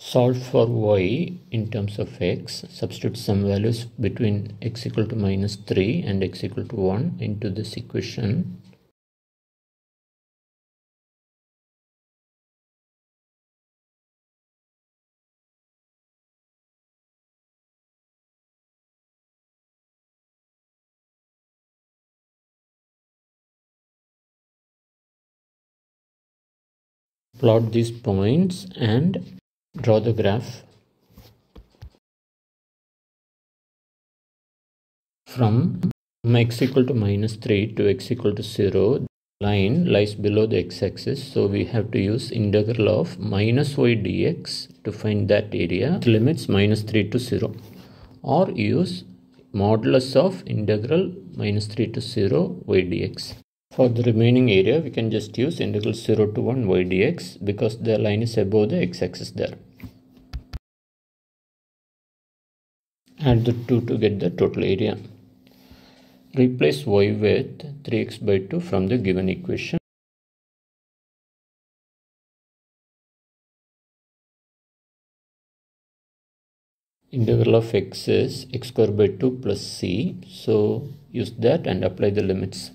Solve for y in terms of x. Substitute some values between x equal to minus 3 and x equal to 1 into this equation. Plot these points and draw the graph from x equal to minus 3 to x equal to 0 line lies below the x-axis so we have to use integral of minus y dx to find that area. Limits minus 3 to 0 or use modulus of integral minus 3 to 0 y dx for the remaining area we can just use integral 0 to 1 y dx because the line is above the x-axis there. Add the two to get the total area. Replace y with 3x by 2 from the given equation. Integral of x is x square by 2 plus c. So use that and apply the limits